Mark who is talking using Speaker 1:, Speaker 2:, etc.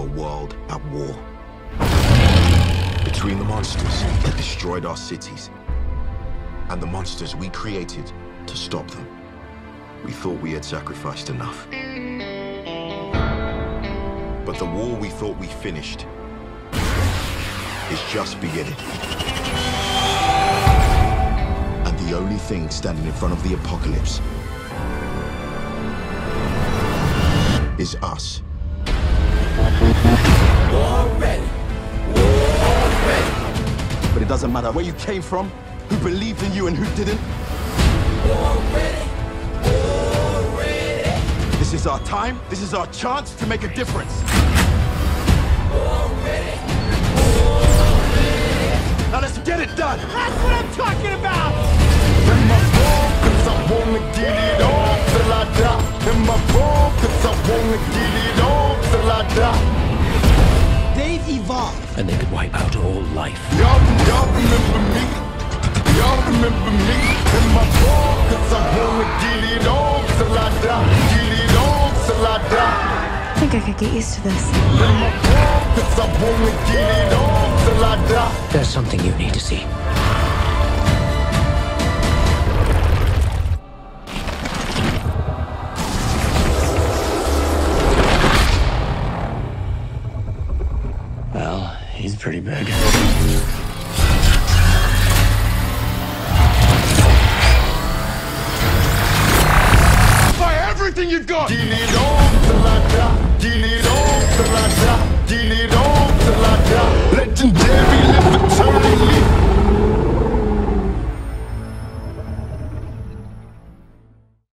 Speaker 1: a world at war. Between the monsters that destroyed our cities and the monsters we created to stop them, we thought we had sacrificed enough. But the war we thought we finished is just beginning. And the only thing standing in front of the apocalypse is us.
Speaker 2: But it doesn't matter where you came from, who believed in you and who didn't. This is our time. This is our chance to make a difference. Now let's get it done. That's what I'm talking about.
Speaker 3: In my phone, cause I wanna get it
Speaker 4: They've evolved.
Speaker 5: and they could wipe out all life.
Speaker 3: Y'all, y'all remember me? Y'all remember me? In my phone, cause I wanna get it on till I die. Get it on till I die.
Speaker 6: I think I could get used to this.
Speaker 3: In my phone, cause I wanna get it on till I die.
Speaker 5: There's something you need to see. Pretty big.
Speaker 2: Fire everything you've got.